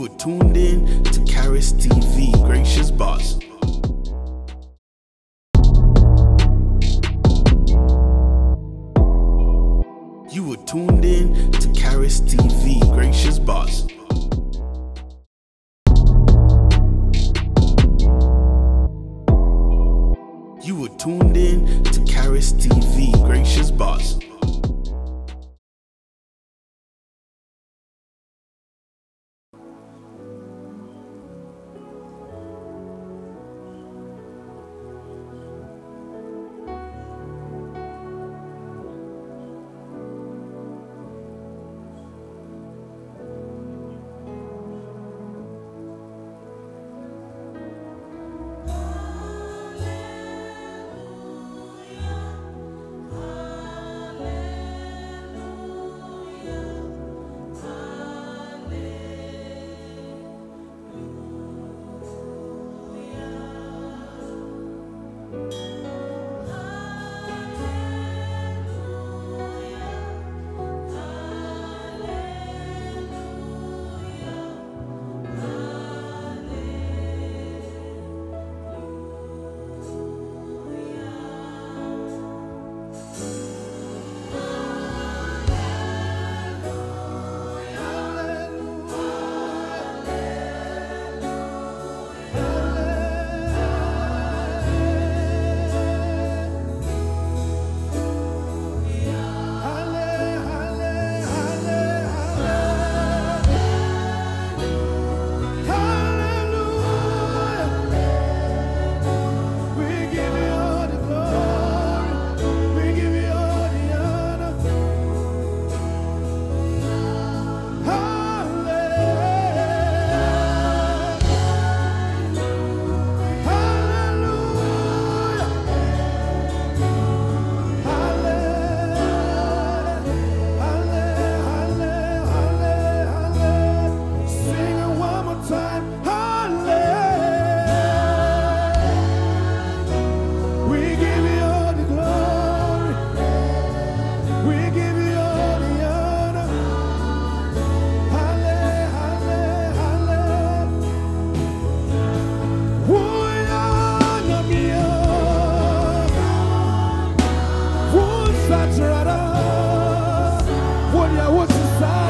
You are tuned in to Khariz TV, gracious boss. You are tuned in to Khariz TV, gracious boss. You are tuned in to Khariz TV, Jesus Christ.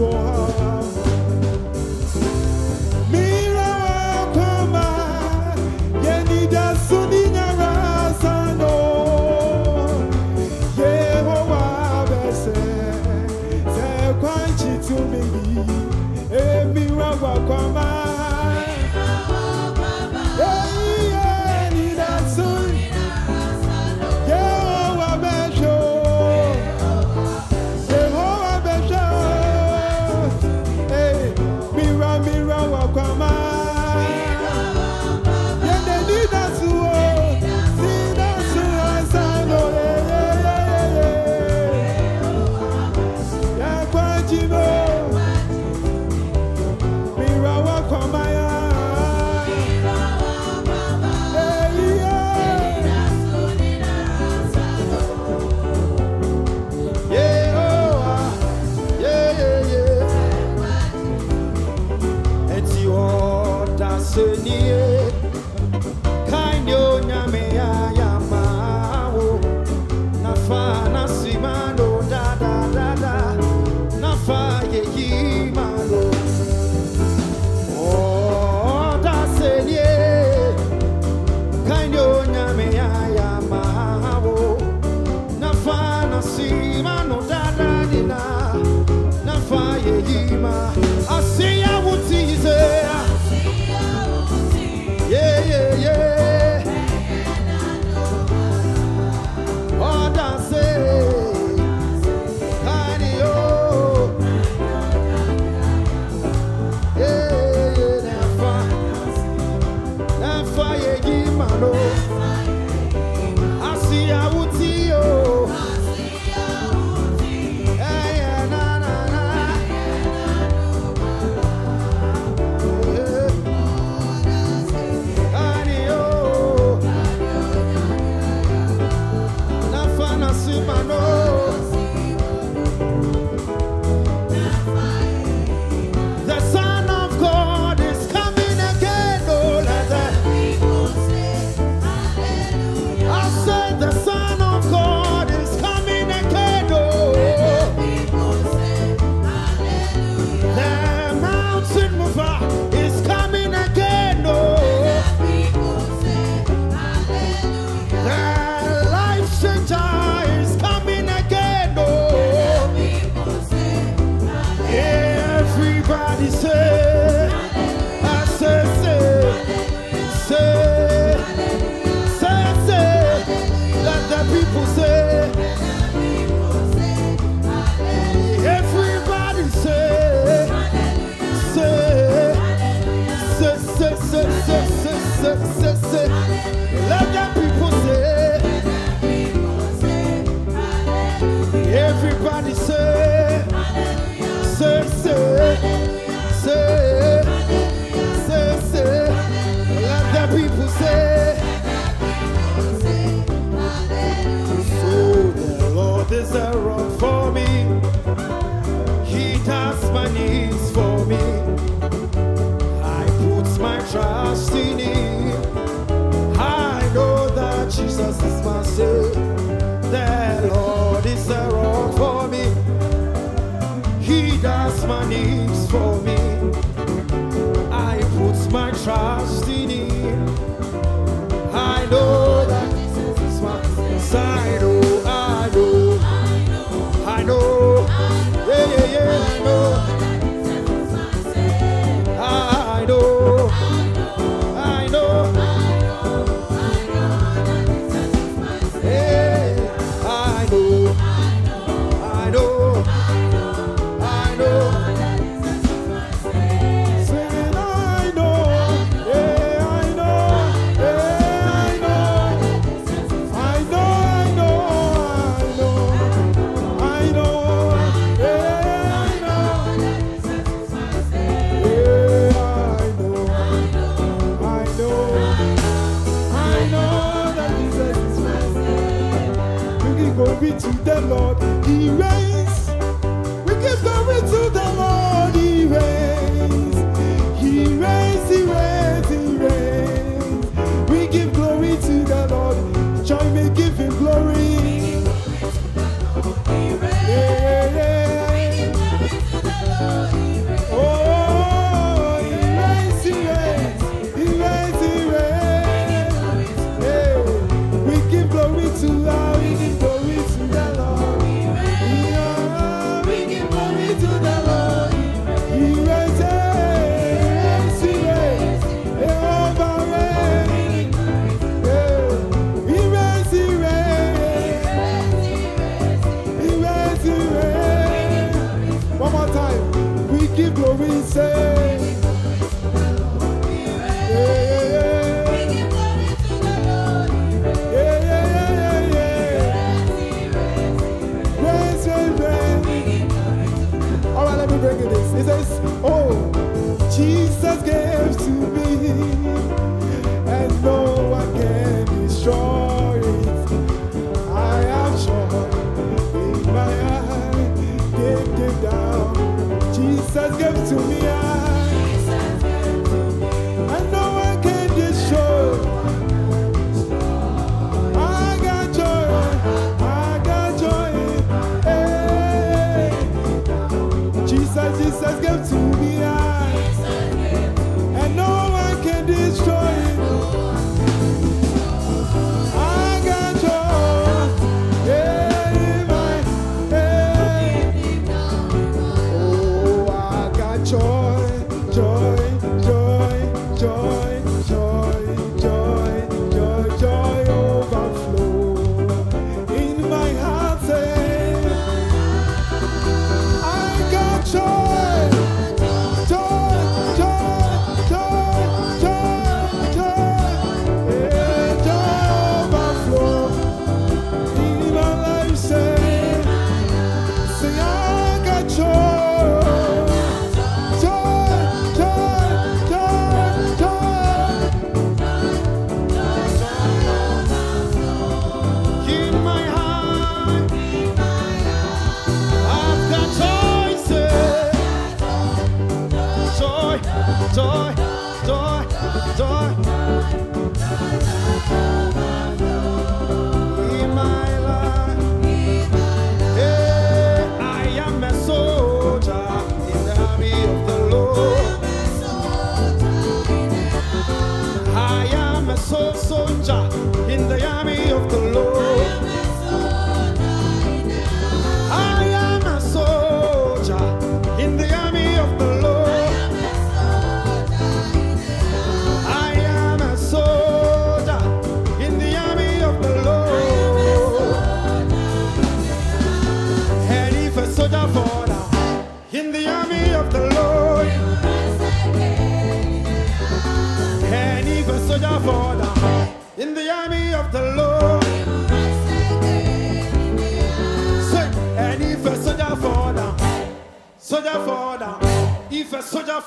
for needs for me. I put my trust in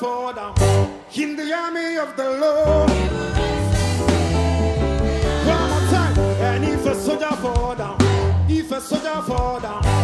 are in the army of the Lord. One more time, and if a soldier fall down, if a soldier fall down.